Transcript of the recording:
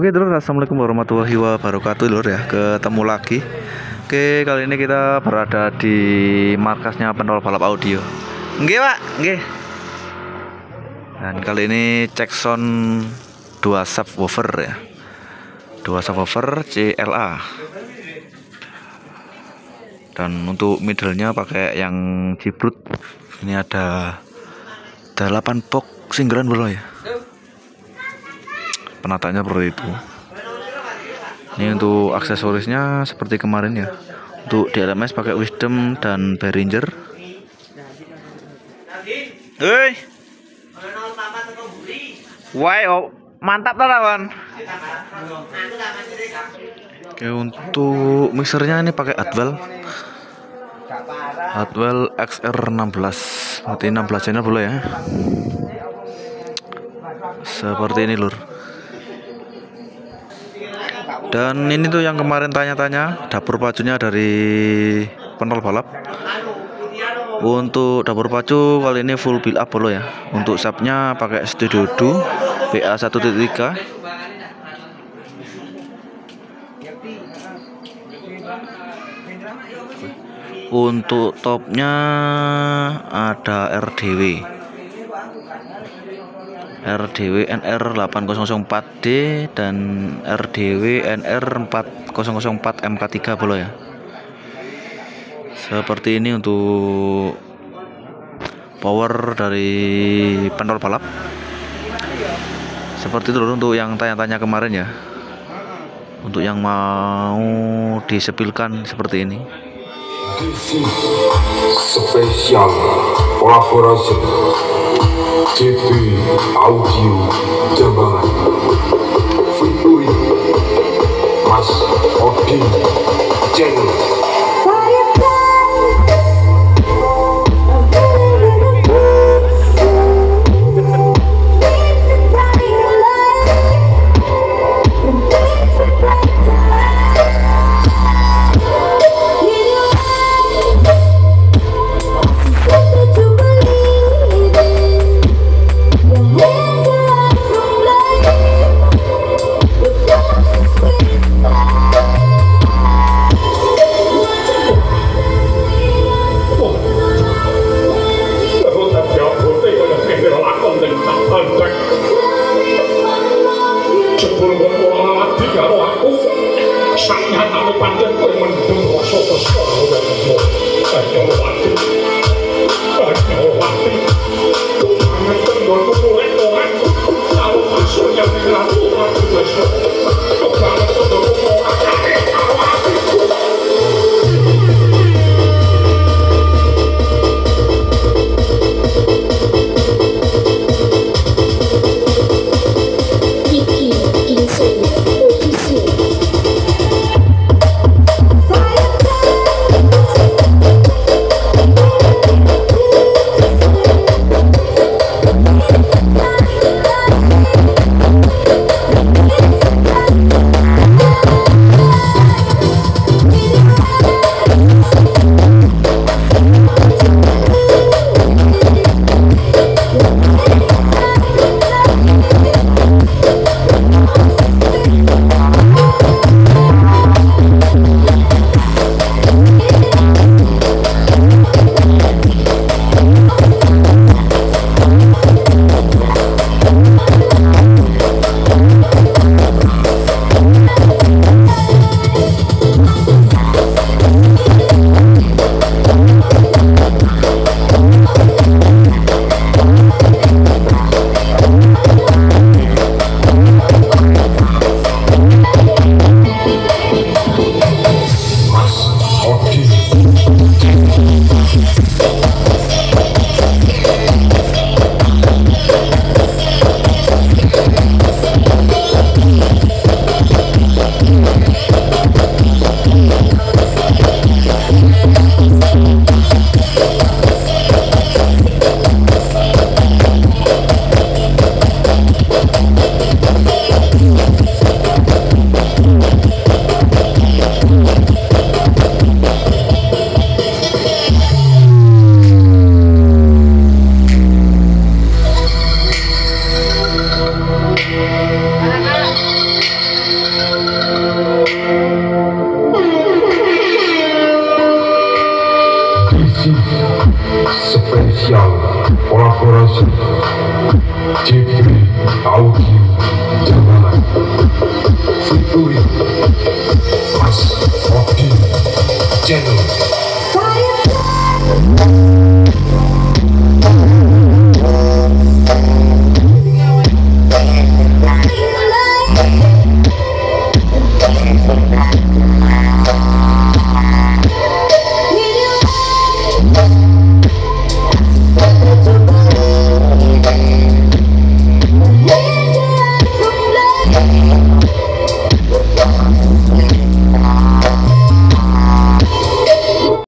Oke dulur, assalamualaikum warahmatullahi wabarakatuh dulur ya. Ketemu lagi. Oke kali ini kita berada di markasnya penol balap audio. Nggih pak, nggih. Dan kali ini cek sound 2 subwoofer ya. 2 subwoofer CLA Dan untuk middle-nya pakai yang jibrut Ini ada 8 box singgeran belum ya penatanya seperti itu. Ini untuk aksesorisnya seperti kemarin ya. Untuk DLMS pakai wisdom dan Behringer. Hei. Why oh, mantap lawan Oke untuk mixernya ini pakai Adwell Adwell XR16 berarti 16 channel boleh ya? Seperti ini lur dan ini tuh yang kemarin tanya-tanya dapur pacunya dari penol balap. Untuk dapur pacu kali ini full build up loh ya. Untuk subnya pakai studio 2 BA 1.3 untuk topnya ada RDW RDW NR 8004D dan RDW NR 4004 MK3 boleh ya. Seperti ini untuk power dari penol balap. Seperti itu untuk yang tanya-tanya kemarin ya. Untuk yang mau disepilkan seperti ini. This is TP Audio Divine. Kolaborasi Jepri Audio